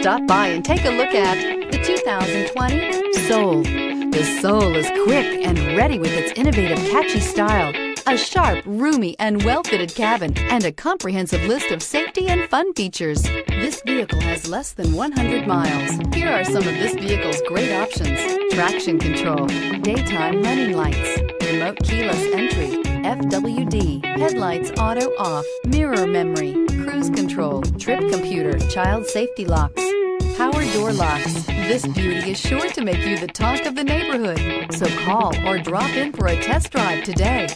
Stop by and take a look at the 2020 Soul. The Soul is quick and ready with its innovative, catchy style, a sharp, roomy, and well-fitted cabin, and a comprehensive list of safety and fun features. This vehicle has less than 100 miles. Here are some of this vehicle's great options. Traction control, daytime running lights, remote keyless entry, FWD, headlights auto off, mirror memory, cruise control, trip computer, child safety locks, power door locks. This beauty is sure to make you the talk of the neighborhood. So call or drop in for a test drive today.